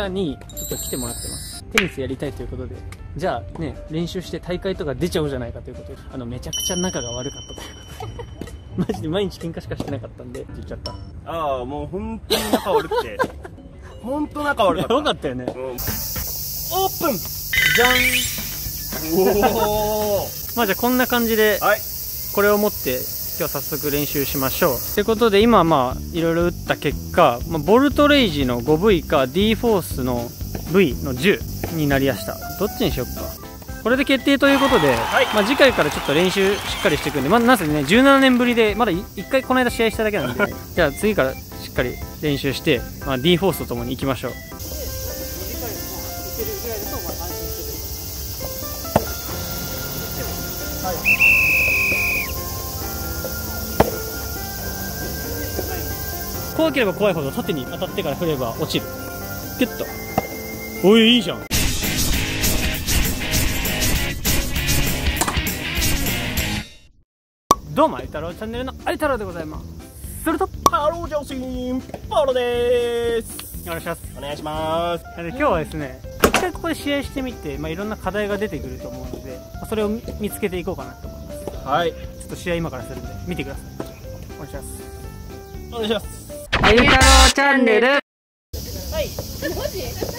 アにちょっと来てもらってます。テニスやりたいということで。じゃあね練習して大会とか出ちゃおうじゃないかということで。あのめちゃくちゃ仲が悪かったということで。マジで毎日喧嘩しかしてなかったんで。言っちゃった。ああもう本当に仲悪くて。本当仲悪かった。よかったよね。うん、オープン!じゃん。おお まあじゃあこんな感じではい。これを持って今日早速練習しましょうってことで今まあいろいろ打った結果、まあ、ボルトレイジの 5V か D フォースの V の10になりやしたどっちにしよっかこれで決定ということで、はいまあ、次回からちょっと練習しっかりしていくんで、まあ、なぜね17年ぶりでまだ1回この間試合しただけなんでじゃあ次からしっかり練習して、まあ、D フォースとともに行きましょう怖ければ怖いほど縦に当たってから振れば落ちる。ギュッと。おいいいじゃん。どうもあり太郎チャンネルのあり太郎でございます。するとハロージョシンポロでーす。お願いします。お願いします。で今日はですね一回ここで試合してみて、まあ、いろんな課題が出てくると思うので、まあそれを見見つけていこうかなと思います。はい。ちょっと試合今からするんで見てください。お願いします。お願いしますあり太郎チャンネル。し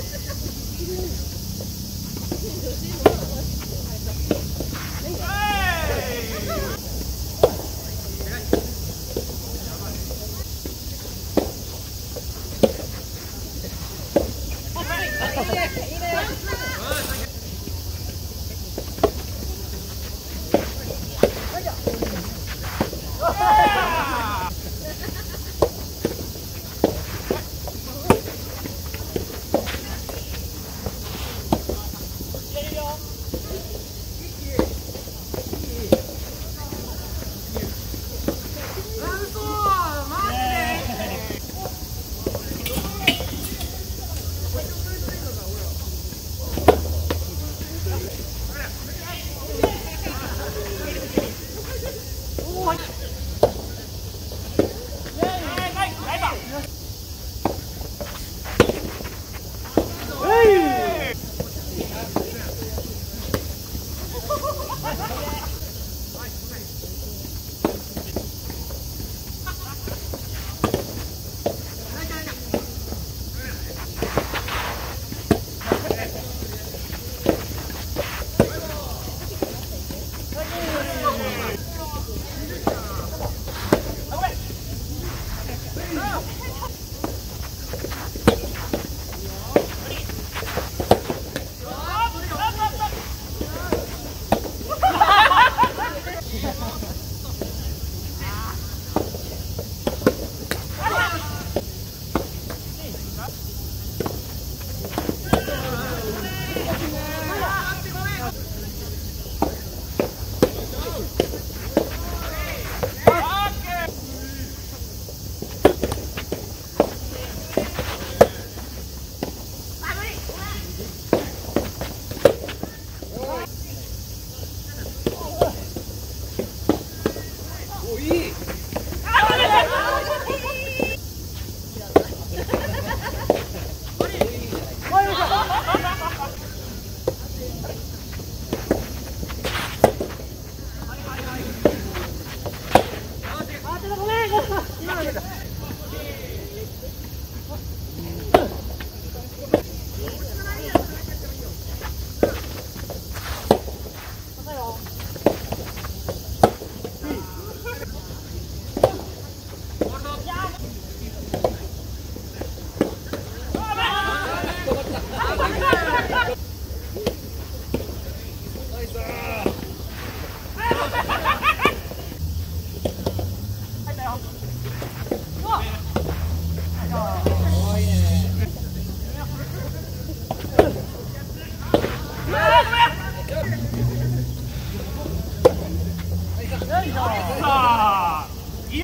哎呀！一。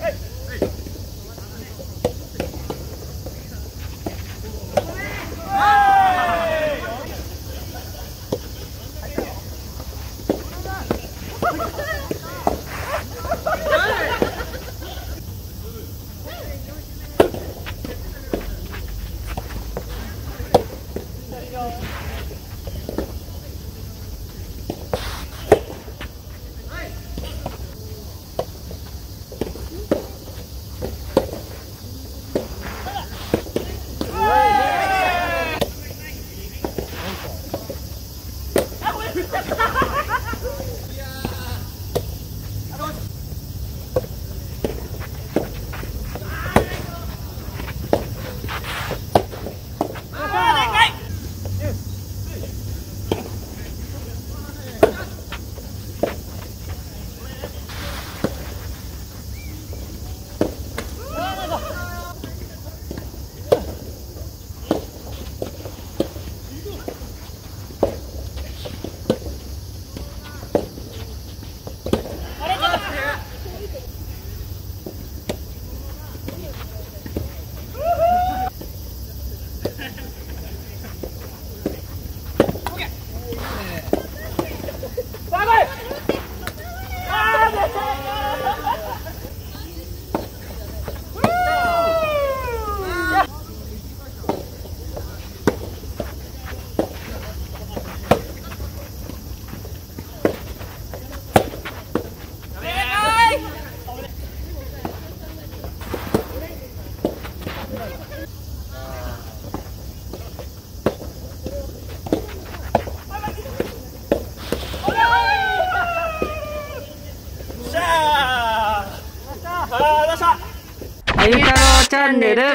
チャンネル。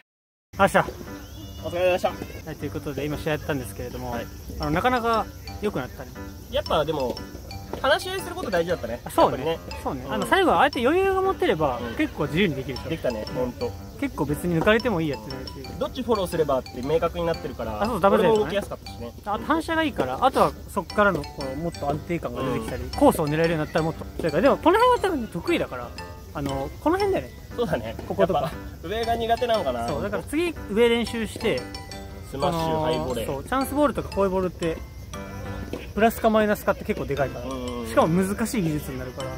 あした。お疲れ様でした。はい、ということで今試合やったんですけれども、はい。あのなかなか良くなったね。やっぱでも話し合いすること大事だったね。あそうね。やっぱそうね、うん。あの最後はあえて余裕が持ってれば、うん。結構自由にできるできたね本当。結構別に抜かれてもいいやつだしどっちフォローすればって明確になってるからあそうダブルだよね俺も動きやすかったしね。あと反射がいいからあとはそこからのこうもっと安定感が出てきたり、コースを狙えるようになったらもっと。それからでもこの辺は多分得意だからあのこの辺だよね。そうだね。こことか。上が苦手なのかな。そうだから次上練習してスマッシュハイボレー。そうチャンスボールとかこういうボールってプラスかマイナスかって結構でかいから、うん。しかも難しい技術になるから。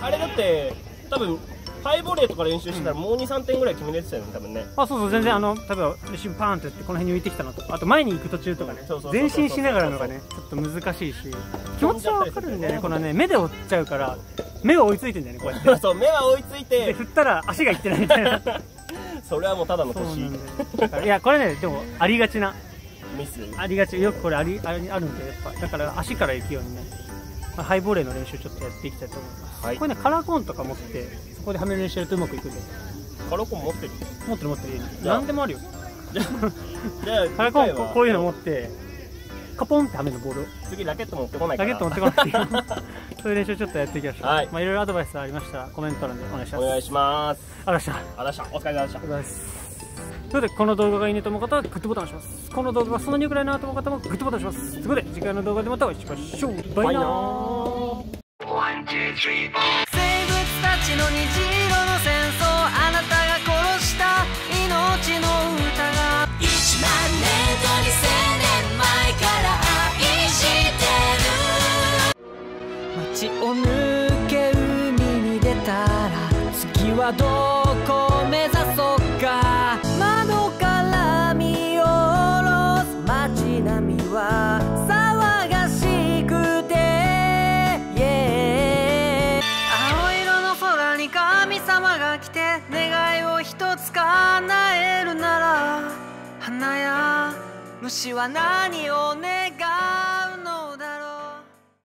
あれだって多分ハイボレーとか練習してたらもう23点ぐらい決めれてたよね多分ね。あそうそう全然あの例えばレシーブパーンってやってこの辺に浮いてきたのとかあと前に行く途中とかね。前進しながらのがねちょっと難しいし。気持ちはわかるんだよね。このね目で追っちゃうから目が追いついてんだよねこうやって。そう目は追いついでて振ったら足がいってないみたいな。それはもうただの年。いやこれねでもありがちな。ミス？ありがち。よくこれありあるんでやっぱ。だから足から行くようにね、まあハイボレーの練習ちょっとやっていきたいと思います、はい。これねカラーコーンとか持ってそこではめる練習やるとうまくいくんでカラコン持ってる？持ってる持ってる。何でもあるよ。じゃあ カラーコーンこういうの持ってカポンってはめるのボール。を次ラケット持ってこないラケット持ってこないそういう練習ちょっとやっていきましょう、はい。まあいろいろアドバイスありましたらコメント欄でお願いします。お願いします。ありがとうございましたあらしたお疲れ様でした。ありがとうございますということでこの動画がいいねと思う方はグッドボタンを押します。この動画がそんなに良くないなと思う方もグッドボタンを押します。ということで次回の動画でまたお会いしましょう。バイナー。生物たちの虹はどこ目指そうか。窓から見下ろす街並みは騒がしくて。Yeah 青色の空に神様が来て願いを一つ叶えるなら。花や虫は何を願う？